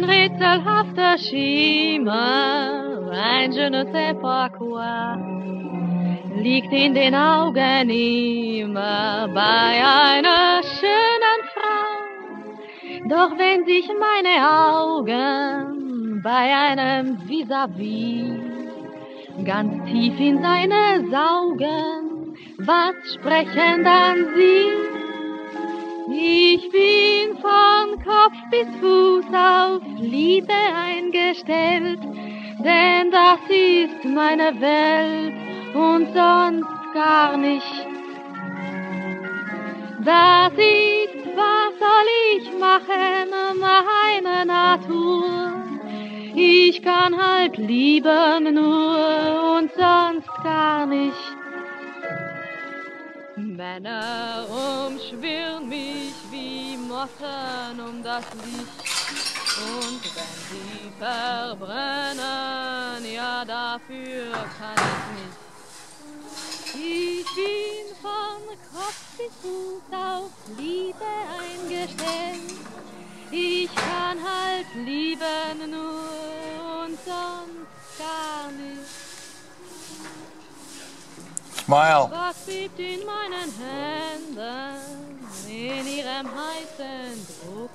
ein rätselhafter Schimmer, ein je ne sais pas quoi, liegt in den Augen immer bei einer schönen Frau. Doch wenn sich meine Augen bei einem vis-à-vis -vis ganz tief in seine saugen, was sprechen dann sie? Fuß auf Liebe eingestellt, denn das ist meine Welt und sonst gar nicht. Das ist, was soll ich machen, meine Natur. Ich kann halt lieben nur und sonst gar nicht. Männer umschwirren mich wie Motten um das Licht. Und wenn sie verbrennen, ja dafür kann ich nicht. Ich bin von Kopf bis Fuß auf Liebe eingestellt. Ich kann halt lieben nur Smile. Was liegt in meinen Händen, in ihrem heißen Druck?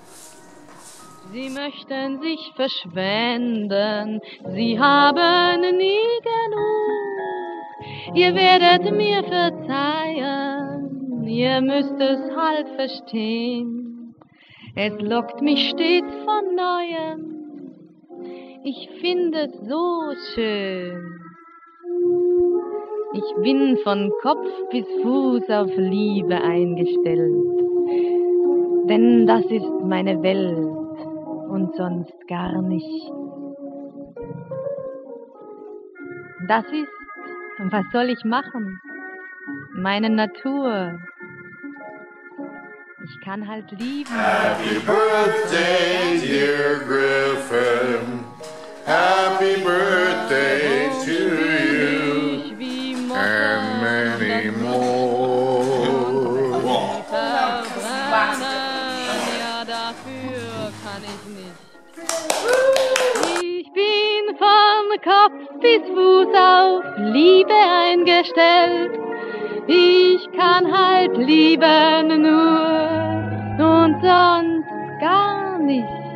Sie möchten sich verschwenden, sie haben nie genug. Ihr werdet mir verzeihen, ihr müsst es halt verstehen. Es lockt mich stets von neuem, ich finde es so schön. Ich bin von Kopf bis Fuß auf Liebe eingestellt, denn das ist meine Welt und sonst gar nicht. Das ist, was soll ich machen? Meine Natur. Ich kann halt lieben. Happy birthday, dear Griffin. Happy birthday Kopf bis Fuß auf Liebe eingestellt. Ich kann halt lieben nur und sonst gar nicht.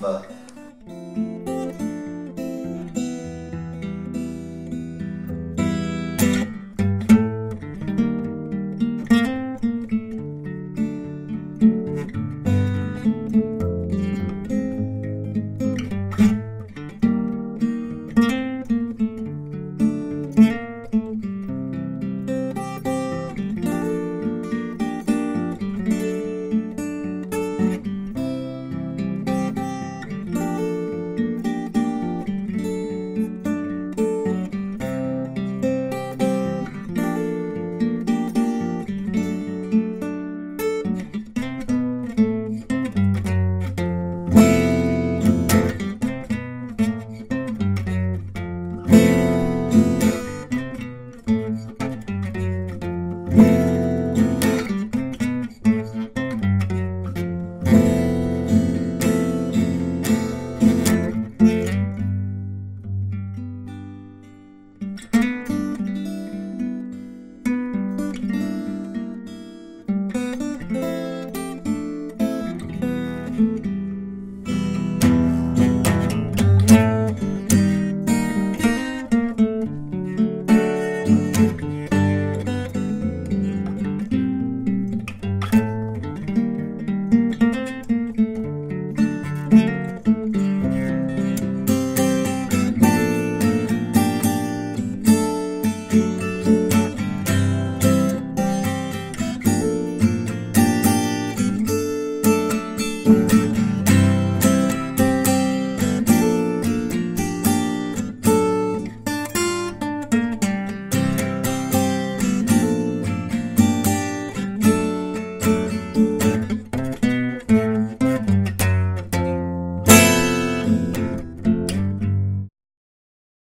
The